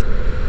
you